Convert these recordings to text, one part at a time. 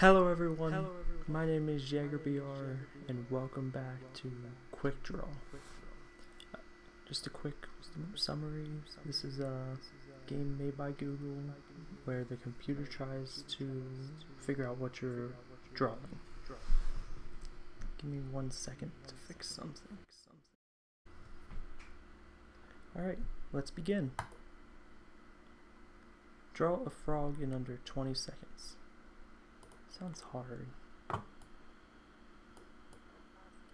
Hello everyone. My name is Yeagerbr and welcome back to Quick Draw. Uh, Just a quick summary. This is a game made by Google where the computer tries to figure out what you're drawing. Give me one second to fix something. Alright, let's begin. Draw a frog in under 20 seconds. Sounds hard.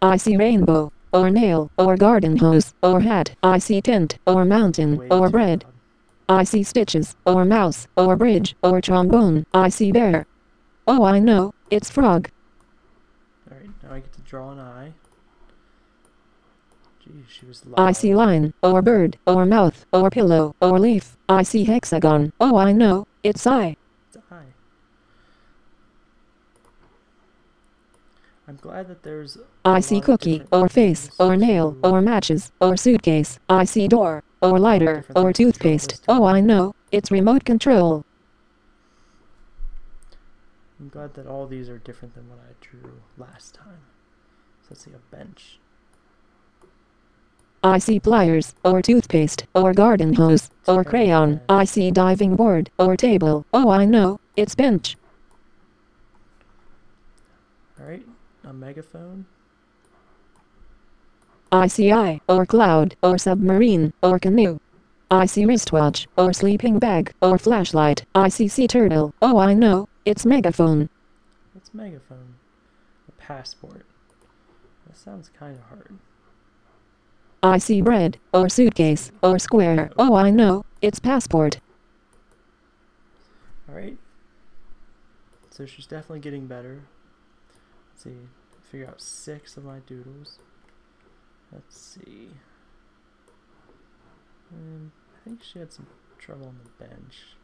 I see rainbow, or nail, or garden hose, or hat. I see tent, or mountain, Way or bread. loud. I see stitches, or mouse, or bridge, or trombone. I see bear. Oh, I know, it's frog. Alright, now I get to draw an eye. She was loud. I see line, or bird, or mouth, or pillow, or leaf. I see hexagon. Oh, I know, it's eye. It's an eye. I'm glad that there's. I see cookie, or face, or nail, or matches, or suitcase. I see door, or lighter, or things to draw toothpaste. Oh. I know, it's remote control. I'm glad that all these are different than what I drew last time. So let's see a bench. I see pliers, or toothpaste, or garden hose, or crayon. I see diving board, or table. Oh, I know, it's bench. Alright, a megaphone. I see eye, or cloud, or submarine, or canoe. I see wristwatch, or sleeping bag, or flashlight. I see sea turtle. Oh, I know, it's megaphone. What's megaphone? A passport. That sounds kind of hard. I see bread, or suitcase, or square. Oh, I know, it's passport. Alright. So she's definitely getting better. Let's see. Figure out six of my doodles. Let's see. Um, I think she had some trouble on the bench.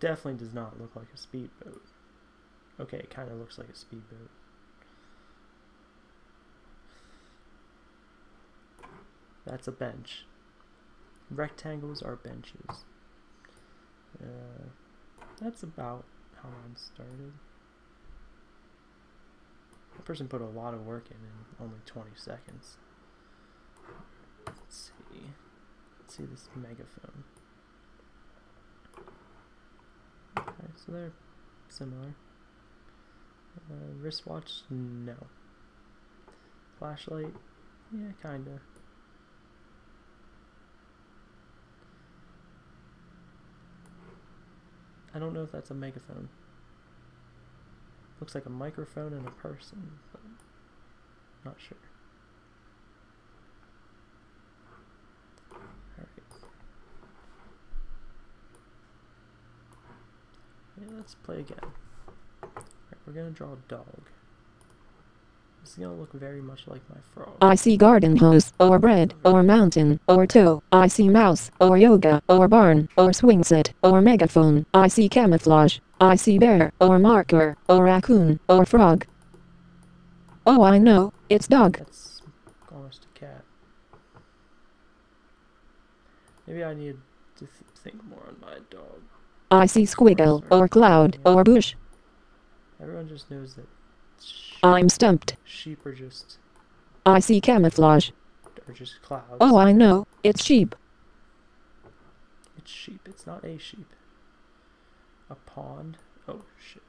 Definitely does not look like a speedboat. Okay, it kind of looks like a speedboat. That's a bench. Rectangles are benches. Uh, that's about how mine started. That person put a lot of work in in only 20 seconds. Let's see. Let's see this megaphone. Okay, so they're similar. Uh, wristwatch, no. Flashlight, yeah, kinda. I don't know if that's a megaphone. Looks like a microphone and a person, but not sure. Alright. Yeah, let's play again. Alright, we're gonna draw a dog. Is gonna look very much like my frog. I see garden hose, or bread, or mountain, or toe. I see mouse, or yoga, or barn, or swing set, or megaphone. I see camouflage. I see bear, or marker, or raccoon, or frog. Oh, I know, it's dog. That's almost a cat. Maybe I need to th think more on my dog. I see squiggle, or cloud, or bush. Everyone just knows that I'm stumped. sheep are just I see camouflage. are just clouds. Oh, I know, it's sheep. It's sheep. It's not a sheep. A pond. Oh shit.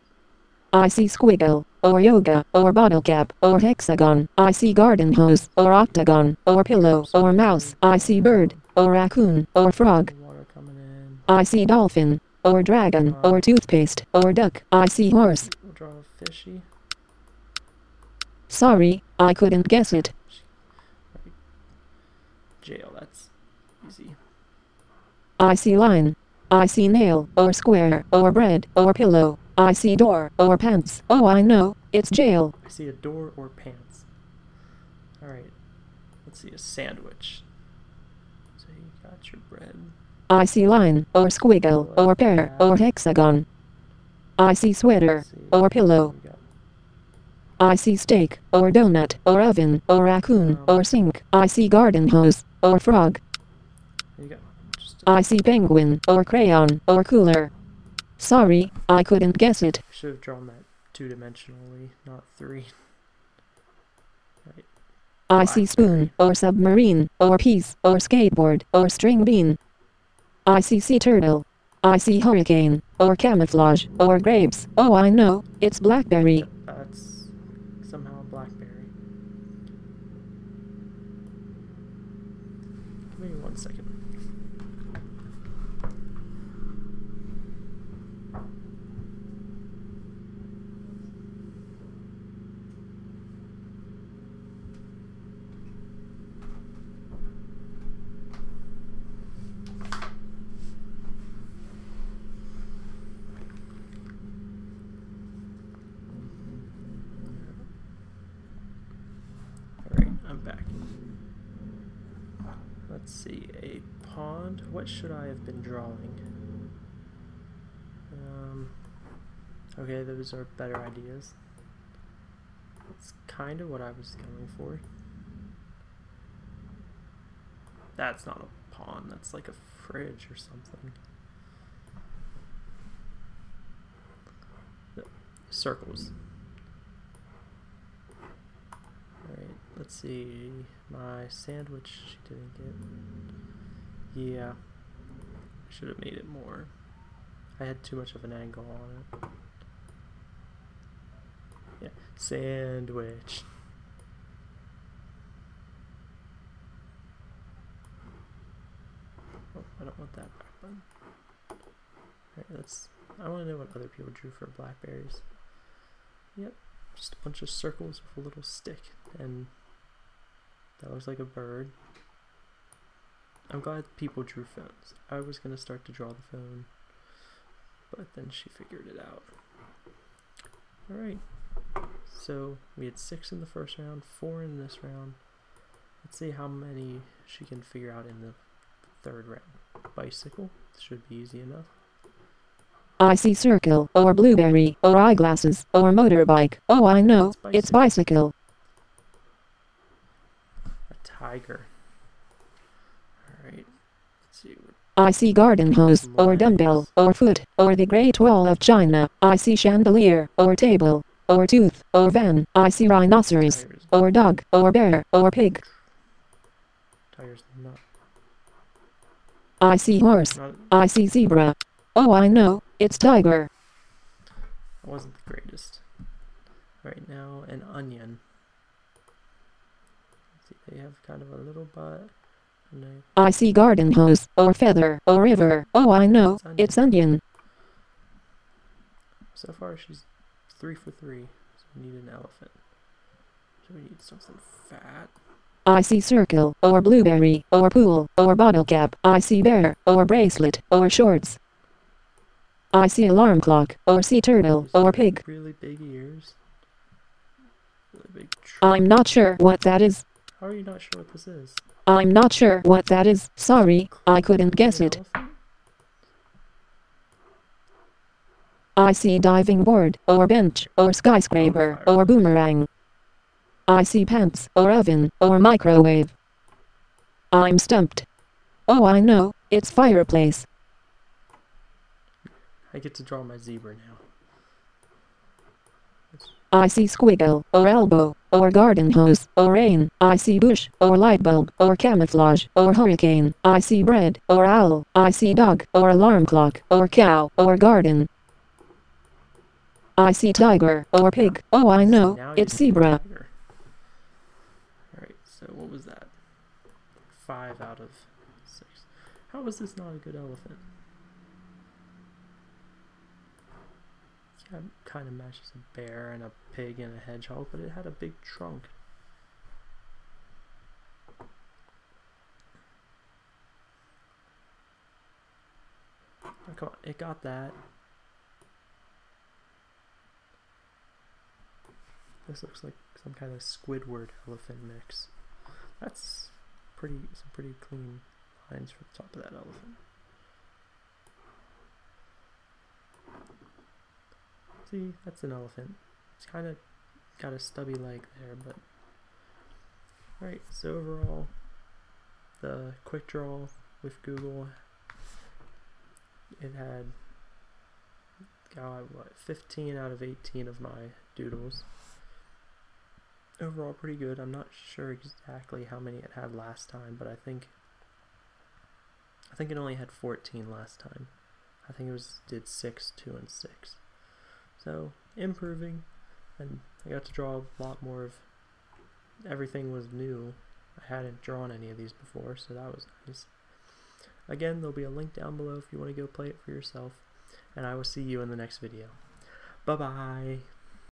I see squiggle, or yoga, or bottle cap, or hexagon. I see garden hose, or octagon, or pillow, or mouse. I see bird, or raccoon, or frog. Water coming in. I see dolphin, or dragon, uh-huh. or toothpaste, or duck. I see horse. We'll draw a fishy. Sorry, I couldn't guess it. Jail. That's easy. I see line. I see nail, or square, or bread, or pillow. I see door, or pants. Oh, I know, it's jail. I see a door or pants. All right. Let's see a sandwich. So you got your bread. I see line, or squiggle, or pear, or hexagon. I see sweater, or pillow. I see steak, or donut, or oven, or raccoon, oh. or sink. I see garden hose, or frog. There you go. Just see penguin, or crayon, or cooler. Sorry, I couldn't guess it. Should have drawn that two-dimensionally, not three. Right. I see spoon, or submarine, or piece, or skateboard, or string bean. I see sea turtle. I see hurricane, or camouflage, or grapes. Oh, I know, it's blackberry. That's somehow a blackberry. Give me one second. Alright, I'm back. Let's see, a What should I have been drawing? Um, okay, those are better ideas. That's kind of what I was going for. That's not a pond, that's like a fridge or something. Circles. Alright, let's see. My sandwich she didn't get. Yeah. I should have made it more. I had too much of an angle on it. Yeah. Sandwich. Oh, I don't want that back button. Alright, let's I wanna know what other people drew for blackberries. Yep. Just a bunch of circles with a little stick and that looks like a bird. I'm glad people drew phones. I was gonna start to draw the phone, but then she figured it out. Alright, so we had six in the first round, four in this round. Let's see how many she can figure out in the third round. Bicycle should be easy enough. I see circle, or blueberry, or eyeglasses, or motorbike. Oh, I know, it's bicycle. A tiger. Alright, let's see. what- I see garden hose, or dumbbell, or foot, or the Great Wall of China. I see chandelier, or table, or tooth, or van. I see rhinoceros, or dog, or bear, or pig. I see horse. I see zebra. Oh, I know, it's tiger. That wasn't the greatest. Right now, an onion. Let's see, they have kind of a little butt. I see garden hose, or feather, or river. Oh, I know, it's onion. so far, she's three for three. So we need an elephant. So we need something fat. I see circle, or blueberry, or pool, or bottle cap. I see bear, or bracelet, or shorts. I see alarm clock, or sea turtle, These or pig. Really big ears. Really big. I'm not sure what that is. How are you not sure what this is? I'm not sure what that is. Sorry, I couldn't guess it. I see diving board, or bench, or skyscraper, oh, or boomerang. I see pants, or oven, or microwave. I'm stumped. Oh, I know, it's fireplace. I get to draw my zebra now. I see squiggle, or elbow, or garden hose, or rain. I see bush, or light bulb, or camouflage, or hurricane. I see bread, or owl. I see dog, or alarm clock, or cow, or garden. I see tiger, or pig. Oh, I know, Now it's zebra. Alright, so what was that? Five out of six. How was this not a good elephant? Yeah, kind of matches a bear and a pig and a hedgehog, but it had a big trunk. Oh, come on, it got that. This looks like some kind of Squidward elephant mix. That's pretty some pretty clean lines for the top of that elephant. See, that's an elephant. It's kind of got a stubby leg there, but alright. So overall, the quick draw with Google, it had got what 15 out of 18 of my doodles. Overall, pretty good. I'm not sure exactly how many it had last time, but I think I think it only had 14 last time. I think it was did six, two, and six. So improving, and I got to draw a lot more of. Everything was new. I hadn't drawn any of these before, so that was nice. Again, there'll be a link down below if you want to go play it for yourself, and I will see you in the next video. Bye bye.